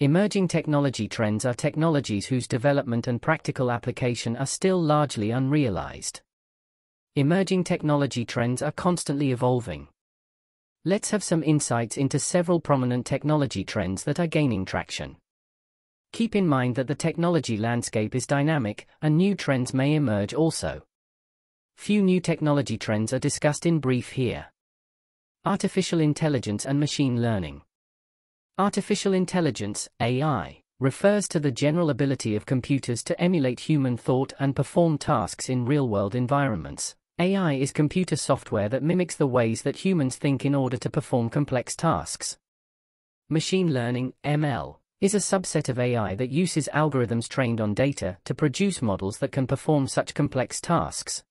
Emerging technology trends are technologies whose development and practical application are still largely unrealized. Emerging technology trends are constantly evolving. Let's have some insights into several prominent technology trends that are gaining traction. Keep in mind that the technology landscape is dynamic, and new trends may emerge also. Few new technology trends are discussed in brief here. Artificial intelligence and machine learning. Artificial intelligence, AI, refers to the general ability of computers to emulate human thought and perform tasks in real-world environments. AI is computer software that mimics the ways that humans think in order to perform complex tasks. Machine learning, ML, is a subset of AI that uses algorithms trained on data to produce models that can perform such complex tasks.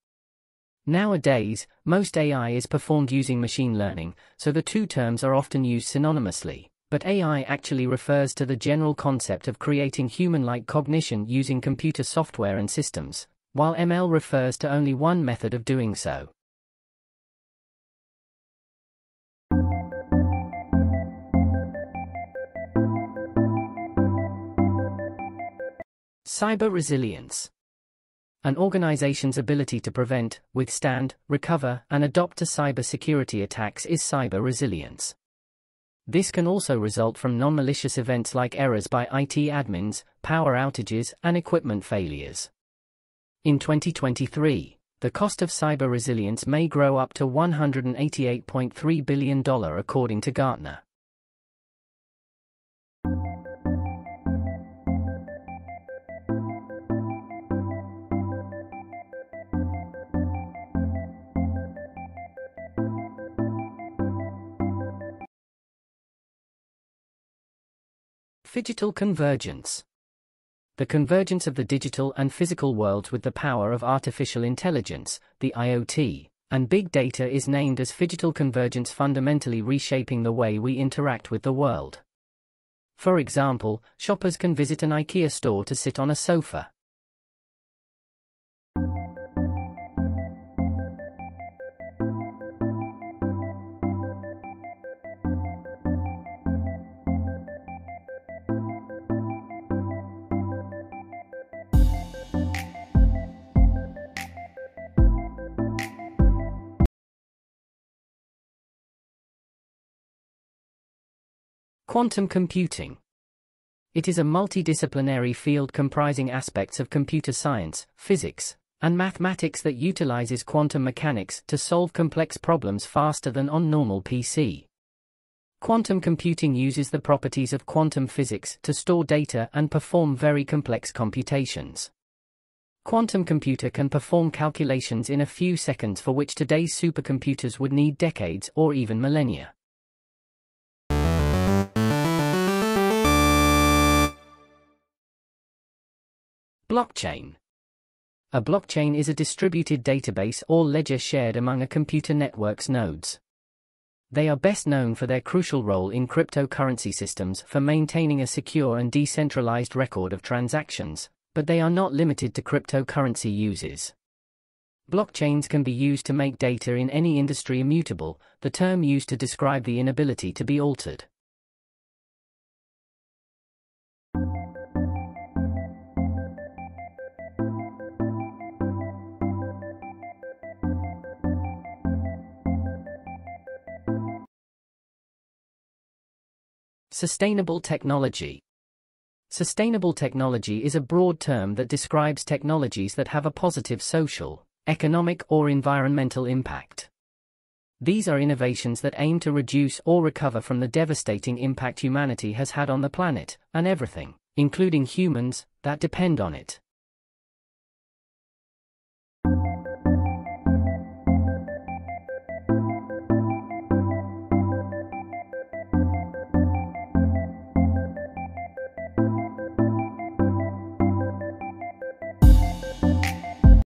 Nowadays, most AI is performed using machine learning, so the two terms are often used synonymously but AI actually refers to the general concept of creating human-like cognition using computer software and systems, while ML refers to only one method of doing so. Cyber resilience. An organization's ability to prevent, withstand, recover, and adapt to cybersecurity attacks is cyber resilience. This can also result from non-malicious events like errors by IT admins, power outages, and equipment failures. In 2023, the cost of cyber resilience may grow up to $188.3 billion according to Gartner. Phygital convergence. The convergence of the digital and physical worlds with the power of artificial intelligence, the IoT, and big data is named as phygital convergence fundamentally reshaping the way we interact with the world. For example, shoppers can visit an IKEA store to sit on a sofa. Quantum computing. It is a multidisciplinary field comprising aspects of computer science, physics, and mathematics that utilizes quantum mechanics to solve complex problems faster than on normal PC. Quantum computing uses the properties of quantum physics to store data and perform very complex computations. Quantum computer can perform calculations in a few seconds for which today's supercomputers would need decades or even millennia. Blockchain. A blockchain is a distributed database or ledger shared among a computer network's nodes. They are best known for their crucial role in cryptocurrency systems for maintaining a secure and decentralized record of transactions, but they are not limited to cryptocurrency uses. Blockchains can be used to make data in any industry immutable, the term used to describe the inability to be altered. Sustainable technology. Sustainable technology is a broad term that describes technologies that have a positive social, economic, or environmental impact. These are innovations that aim to reduce or recover from the devastating impact humanity has had on the planet and everything, including humans, that depend on it.